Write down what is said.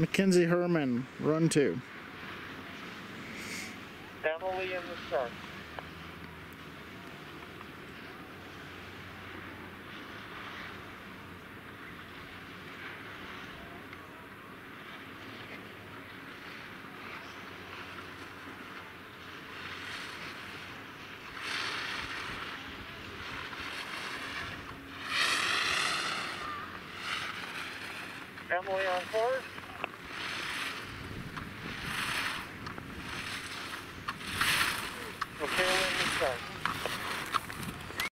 Mackenzie Herman, run two. Emily in the sun. Emily on course. Okay.